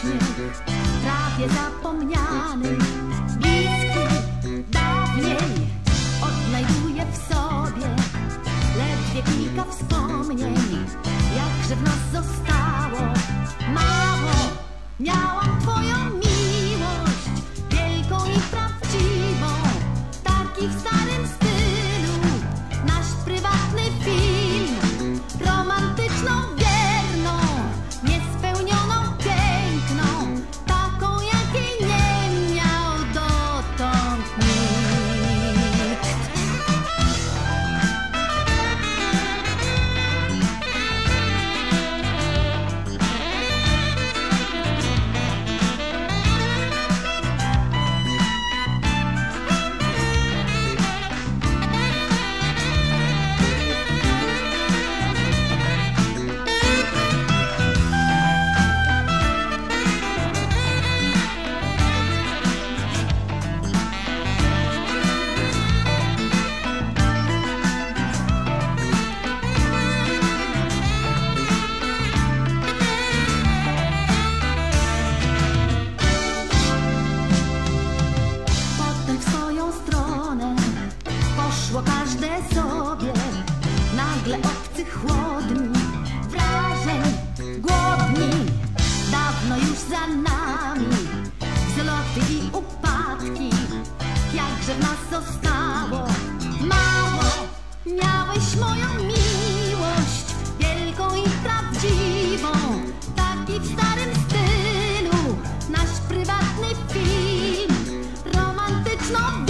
śmiesznych, prawie zapomnianych. Dawniej odnajduję w sobie ledwie kilka wspomnień, jakże w nas zostało mało. Miałam twoją nagle obcy chłodni, wrażeń głodni, dawno już za nami, wzloty i upadki, jakże nas zostało. Mało, miałeś moją miłość, wielką i prawdziwą, taki w starym stylu, nasz prywatny film, romantyczną